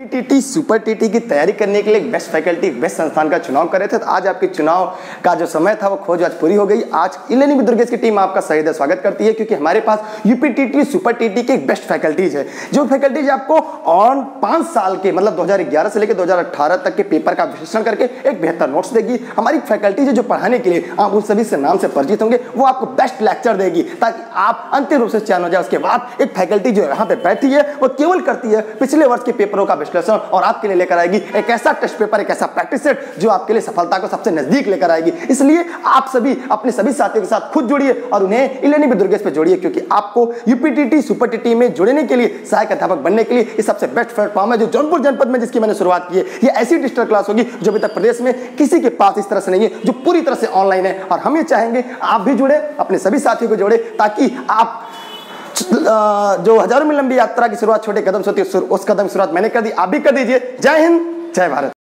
TT, super TT की तैयारी करने के लिए बेस्ट फैकल्टी बेस्ट संस्थान का चुनाव कर रहे थे। तो आज आपके चुनाव का जो समय था, वो खोज आज पूरी हो गई। आज इलेनी दुर्गेश की टीम आपका सही स्वागत करती है, क्योंकि हमारे पास यूपी टीटी, सुपर टीटी के बेस्ट फैकल्टीज है। जो फैकल्टीज आपको ऑन पाँच साल के मतलब 2011 से लेकर 2018 तक के पेपर का विश्लेषण करके एक बेहतर नोट्स देगी। हमारी फैकल्टीज जो पढ़ाने के लिए, आप उन सभी से नाम से परिचित होंगे, वो आपको बेस्ट लेक्चर देगी, ताकि आप अंतिम रूप से चयन हो जाए। उसके बाद एक फैकल्टी जो यहाँ पे बैठी है, वो केवल करती है, पिछले वर्ष के पेपरों का विश्लेषण और आपके लिए लेकर आएगी एक ऐसा टेस्ट पेपर एक ऐसा प्रैक्टिस सेट जो आपके लिए सफलता को सबसे नज़दीक लेकर आएगी। इसलिए आप सभी अपने सभी साथियों के साथ खुद जुड़िए और उन्हें इलेनी भी दुर्गेश पे जोड़िए, क्योंकि आपको यूपीटीटी सुपर टीटी में जुड़ने के लिए, सहायक अध्यापक बनने के लिए ये सबसे बेस्ट प्लेटफॉर्म है जो जौनपुर जनपद में जिसकी मैंने शुरुआत की है। ये ऐसी डिजिटल क्लास होगी जो अभी तक प्रदेश में किसी के पास इस तरह से नहीं है, जो पूरी तरह से ऑनलाइन है। और हम ये चाहेंगे आप भी जुड़े, अपने सभी साथियों को जोड़े, ताकि आप जो हज़ारों में लंबी यात्रा की शुरुआत, छोटे कदम से होती है, उस कदम की शुरुआत मैंने कर दी। आप भी कर दीजिए। जय हिंद, जय भारत।